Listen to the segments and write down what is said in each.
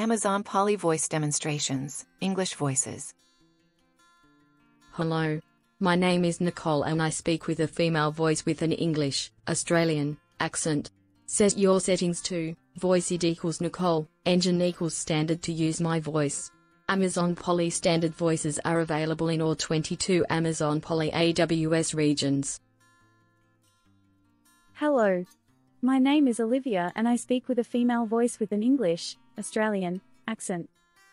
Amazon Polly Voice Demonstrations, English Voices. Hello. My name is Nicole and I speak with a female voice with an English, Australian, accent. Set your settings to voice it equals Nicole, engine equals standard to use my voice. Amazon Polly standard voices are available in all 22 Amazon Polly AWS regions. Hello. My name is Olivia and I speak with a female voice with an English, Australian, accent.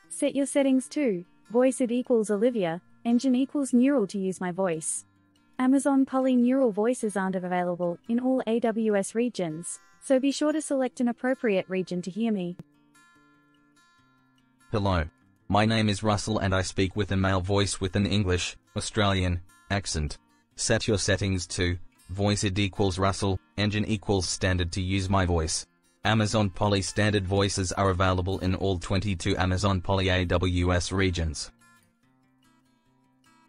Set your settings to voice it equals Olivia, engine equals neural to use my voice. Amazon Polly neural voices aren't available in all AWS regions, so be sure to select an appropriate region to hear me. Hello. My name is Russell and I speak with a male voice with an English, Australian, accent. Set your settings to voice it equals Russell, engine equals standard to use my voice. Amazon Polly standard voices are available in all 22 Amazon Polly AWS regions.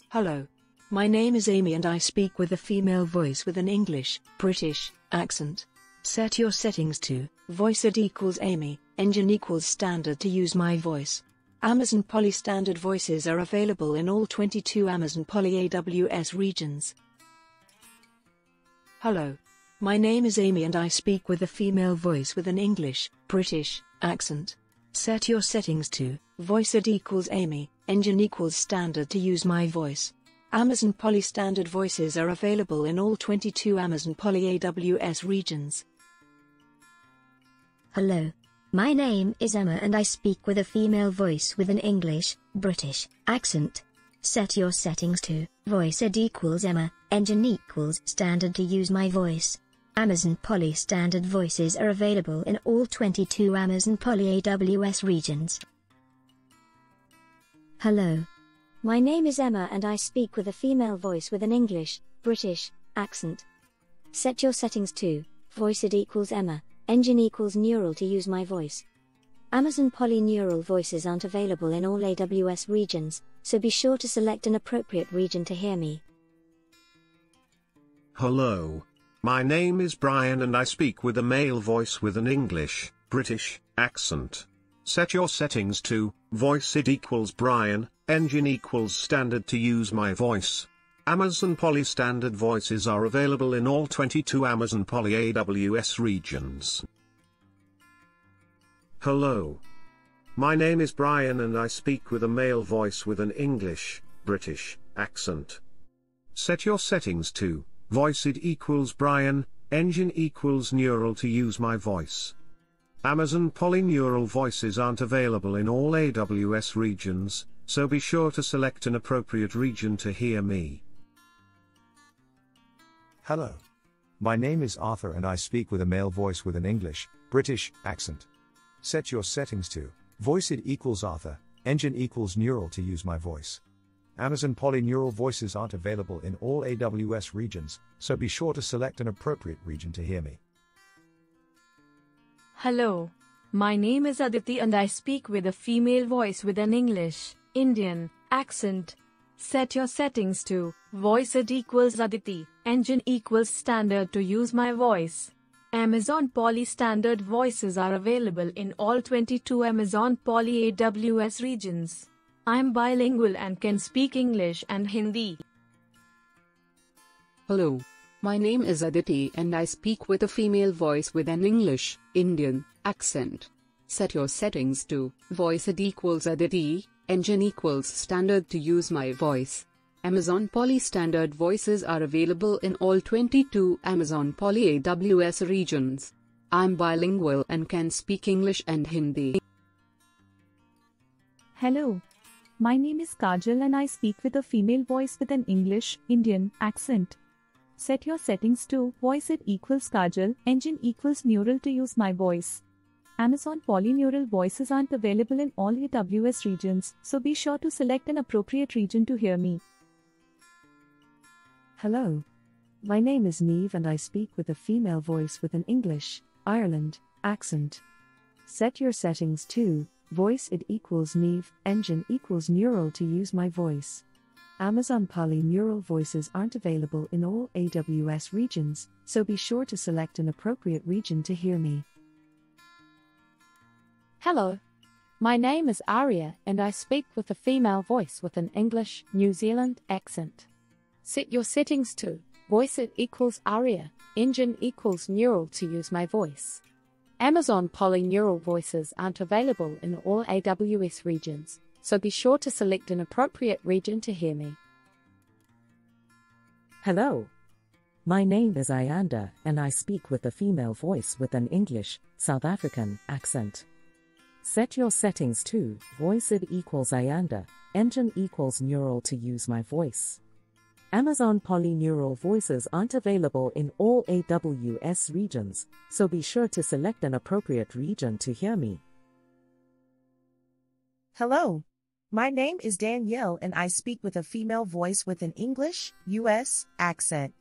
Hello. My name is Amy and I speak with a female voice with an English, British, accent. Set your settings to voice it equals Amy, engine equals standard to use my voice. Amazon Polly standard voices are available in all 22 Amazon Polly AWS regions. Hello. My name is Amy and I speak with a female voice with an English, British, accent. Set your settings to voice it equals Amy, engine equals standard to use my voice. Amazon Polly standard voices are available in all 22 Amazon Polly AWS regions. Hello. My name is Emma and I speak with a female voice with an English, British, accent. Set your settings to voice it equals Emma, engine equals standard to use my voice. Amazon Polly standard voices are available in all 22 Amazon Polly AWS regions. Hello. My name is Emma and I speak with a female voice with an English, British, accent. Set your settings to voice it equals Emma, engine equals neural to use my voice. Amazon Polly neural voices aren't available in all AWS regions, so be sure to select an appropriate region to hear me. Hello. My name is Brian and I speak with a male voice with an English, British, accent. Set your settings to voice it equals Brian, engine equals standard to use my voice. Amazon Polly standard voices are available in all 22 Amazon Polly AWS regions. Hello. My name is Brian and I speak with a male voice with an English, British, accent. Set your settings to voice it equals Brian, engine equals neural to use my voice. Amazon Polly neural voices aren't available in all AWS regions, so be sure to select an appropriate region to hear me. Hello. My name is Arthur and I speak with a male voice with an English, British, accent. Set your settings to voice it equals Arthur, engine equals neural to use my voice. Amazon Polly neural voices aren't available in all AWS regions, so be sure to select an appropriate region to hear me. Hello. My name is Aditi and I speak with a female voice with an English, Indian, accent. Set your settings to voice it equals Aditi, engine equals standard to use my voice. Amazon Polly standard voices are available in all 22 Amazon Polly AWS regions. I'm bilingual and can speak English and Hindi. Hello. My name is Aditi and I speak with a female voice with an English, Indian, accent. Set your settings to voice it equals Aditi, engine equals standard to use my voice. Amazon Polly standard voices are available in all 22 Amazon Polly AWS regions. I'm bilingual and can speak English and Hindi. Hello. My name is Kajal and I speak with a female voice with an English, Indian accent. Set your settings to voice it equals Kajal, engine equals neural to use my voice. Amazon Polly neural voices aren't available in all AWS regions, so be sure to select an appropriate region to hear me. Hello. My name is Niamh and I speak with a female voice with an English, Ireland, accent. Set your settings to voice it equals Niamh, engine equals neural to use my voice. Amazon Polly neural voices aren't available in all AWS regions, so be sure to select an appropriate region to hear me. Hello. My name is Aria and I speak with a female voice with an English, New Zealand accent. Set your settings to voice it equals Aria, engine equals neural to use my voice. Amazon Polly neural voices aren't available in all AWS regions, so be sure to select an appropriate region to hear me. Hello. My name is Ayanda and I speak with a female voice with an English, South African accent. Set your settings to voice it equals Ayanda, engine equals neural to use my voice. Amazon Polly neural voices aren't available in all AWS regions, so be sure to select an appropriate region to hear me. Hello. My name is Danielle and I speak with a female voice with an English, US accent.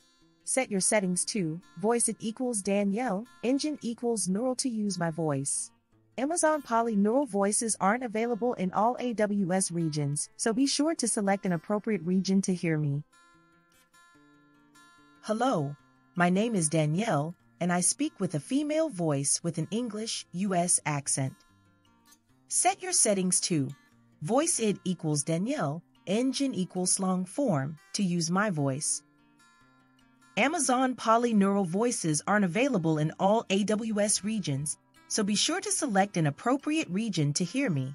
Set your settings to voice it equals Danielle, engine equals neural to use my voice. Amazon Polly neural voices aren't available in all AWS regions, so be sure to select an appropriate region to hear me. Hello, my name is Danielle, and I speak with a female voice with an English US accent. Set your settings to voice it equals Danielle, engine equals long form to use my voice. Amazon Polly neural voices aren't available in all AWS regions, so be sure to select an appropriate region to hear me.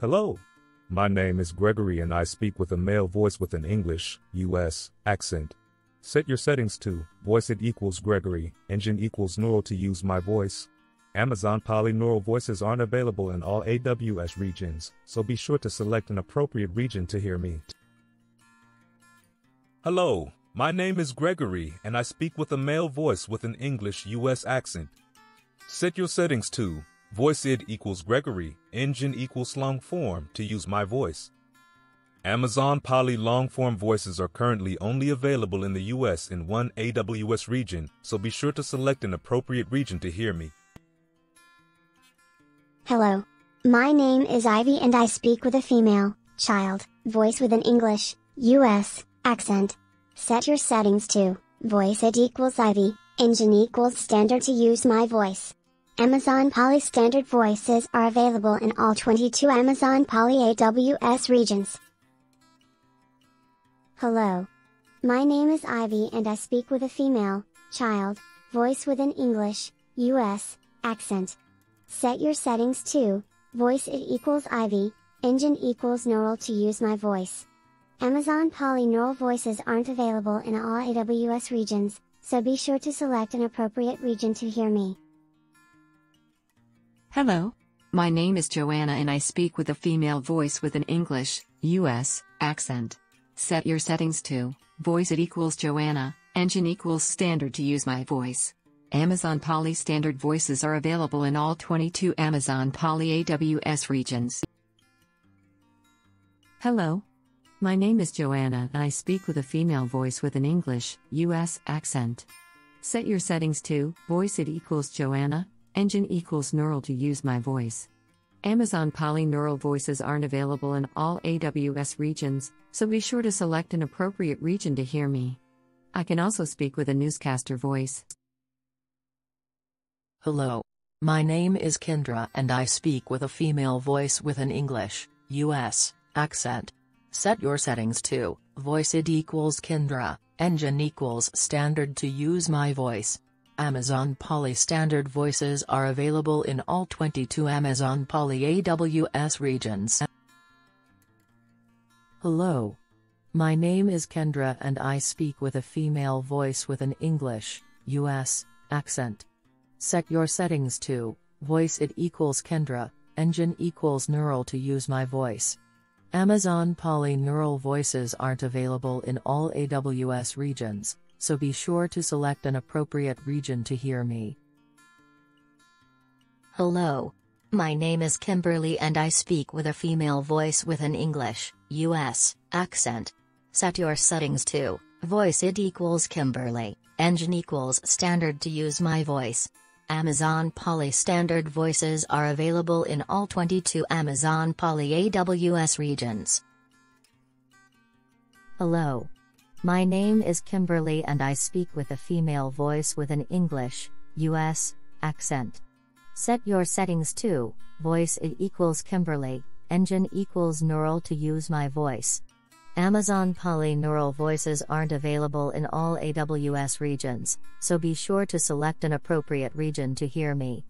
Hello. My name is Gregory and I speak with a male voice with an English, US, accent. Set your settings to voice it equals Gregory, engine equals neural to use my voice. Amazon Polly neural voices aren't available in all AWS regions, so be sure to select an appropriate region to hear me. Hello, my name is Gregory and I speak with a male voice with an English US accent. Set your settings to voice it equals Gregory, engine equals long form to use my voice. Amazon Polly long form voices are currently only available in the US in one AWS region, so be sure to select an appropriate region to hear me. Hello. My name is Ivy and I speak with a female, child, voice with an English, US, accent. Set your settings to, voice it equals Ivy, engine equals standard to use my voice. Amazon Polly standard voices are available in all 22 Amazon Polly AWS regions. Hello. My name is Ivy and I speak with a female, child, voice with an English, US, accent. Set your settings to, voice it equals Ivy, engine equals neural to use my voice. Amazon Polly neural voices aren't available in all AWS regions, so be sure to select an appropriate region to hear me. Hello. My name is Joanna and I speak with a female voice with an English, US, accent. Set your settings to voice it equals Joanna, engine equals standard to use my voice. Amazon Polly standard voices are available in all 22 Amazon Polly AWS regions. Hello. My name is Joanna and I speak with a female voice with an English, US accent. Set your settings to voice it equals Joanna, engine equals neural to use my voice. Amazon Polly neural voices aren't available in all AWS regions, so be sure to select an appropriate region to hear me. I can also speak with a newscaster voice. Hello. My name is Kendra and I speak with a female voice with an English, US, accent. Set your settings to voice it equals Kendra, engine equals standard to use my voice. Amazon Polly standard voices are available in all 22 Amazon Polly AWS regions. Hello. My name is Kendra and I speak with a female voice with an English, US, accent. Set your settings to voice it equals Kendra, engine equals neural to use my voice. Amazon Polly neural voices aren't available in all AWS regions, so be sure to select an appropriate region to hear me. Hello. My name is Kimberly and I speak with a female voice with an English, US, accent. Set your settings to voice it equals Kimberly, engine equals standard to use my voice. Amazon Polly standard voices are available in all 22 Amazon Polly AWS regions. Hello. My name is Kimberly and I speak with a female voice with an English, US, accent. Set your settings to voice it equals Kimberly, engine equals neural to use my voice. Amazon Polly neural voices aren't available in all AWS regions, so be sure to select an appropriate region to hear me.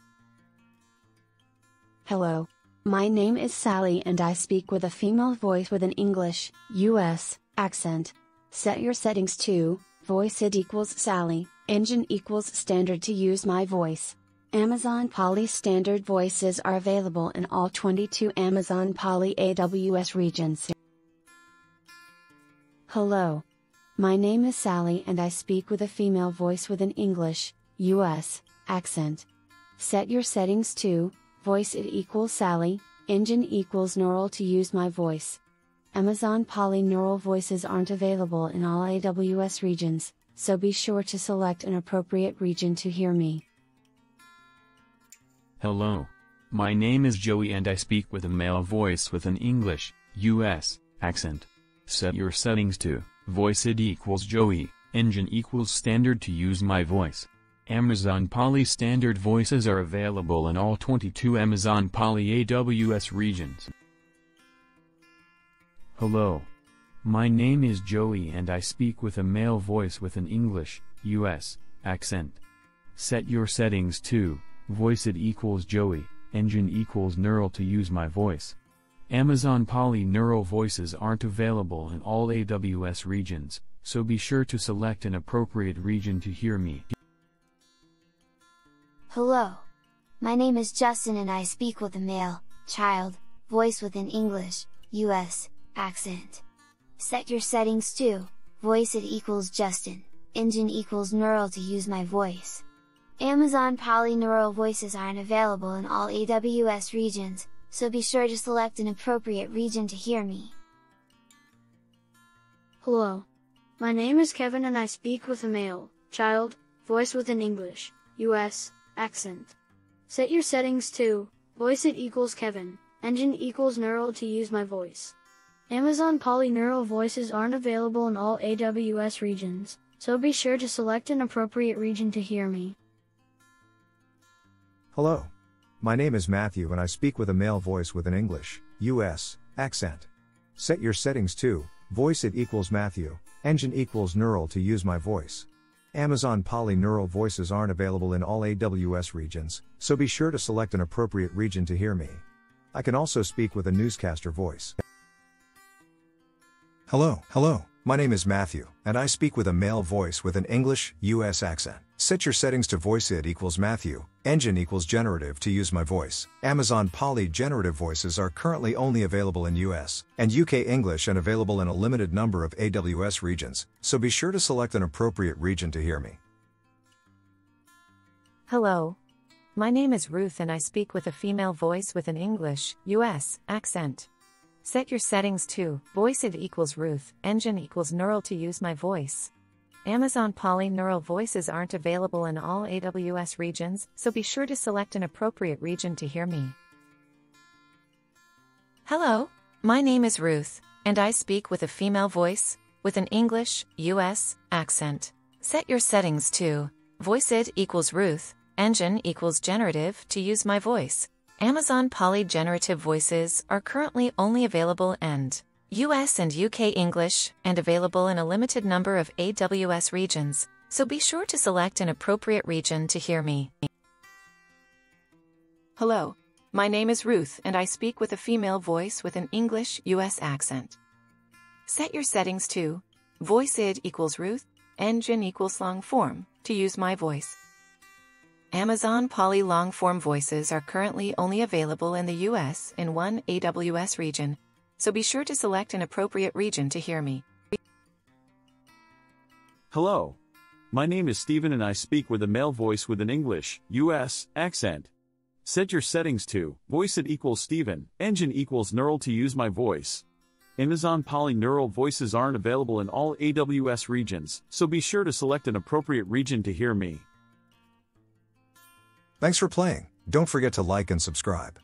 Hello. My name is Sally and I speak with a female voice with an English, US, accent. Set your settings to voice it equals Sally, engine equals standard to use my voice. Amazon Polly standard voices are available in all 22 Amazon Polly AWS regions. Hello. My name is Sally and I speak with a female voice with an English, US, accent. Set your settings to voice it equals Sally, engine equals neural to use my voice. Amazon Polly neural voices aren't available in all AWS regions, so be sure to select an appropriate region to hear me. Hello. My name is Joey and I speak with a male voice with an English, US, accent. Set your settings to voice it equals Joey, engine equals standard to use my voice. Amazon Polly standard voices are available in all 22 Amazon Polly AWS regions. Hello. My name is Joey and I speak with a male voice with an English, US, accent. Set your settings to voice it equals Joey, engine equals neural to use my voice. Amazon Polly neural voices aren't available in all AWS regions, so be sure to select an appropriate region to hear me. Hello. My name is Justin and I speak with a male, child, voice with an English, US, accent. Set your settings to, voice it equals Justin, engine equals neural to use my voice. Amazon Polly neural voices aren't available in all AWS regions, so be sure to select an appropriate region to hear me. Hello. My name is Kevin and I speak with a male, child, voice with an English, US, accent. Set your settings to, voice it equals Kevin, engine equals neural to use my voice. Amazon Polly neural voices aren't available in all AWS regions, so be sure to select an appropriate region to hear me. Hello. My name is Matthew and I speak with a male voice with an English, US, accent. Set your settings to, voice it equals Matthew, engine equals neural to use my voice. Amazon Polly neural voices aren't available in all AWS regions, so be sure to select an appropriate region to hear me. I can also speak with a newscaster voice. Hello, hello. My name is Matthew, and I speak with a male voice with an English, US accent. Set your settings to voice it equals Matthew, engine equals generative to use my voice. Amazon Polly generative voices are currently only available in US and UK English and available in a limited number of AWS regions, so be sure to select an appropriate region to hear me. Hello. My name is Ruth and I speak with a female voice with an English, US, accent. Set your settings to voice it equals Ruth, engine equals neural to use my voice. Amazon Polly neural voices aren't available in all AWS regions, so be sure to select an appropriate region to hear me. Hello, my name is Ruth, and I speak with a female voice, with an English, US, accent. Set your settings to voice it equals Ruth, engine equals generative to use my voice. Amazon Polly generative voices are currently only available and US and UK English, and available in a limited number of AWS regions, so be sure to select an appropriate region to hear me. Hello, my name is Ruth and I speak with a female voice with an English US accent. Set your settings to voice it equals Ruth, engine equals long form, to use my voice. Amazon Polly long form voices are currently only available in the US in one AWS region, so be sure to select an appropriate region to hear me. Hello. My name is Stephen and I speak with a male voice with an English, US, accent. Set your settings to voice it equals Stephen, engine equals neural to use my voice. Amazon Polly neural voices aren't available in all AWS regions, so be sure to select an appropriate region to hear me. Thanks for playing. Don't forget to like and subscribe.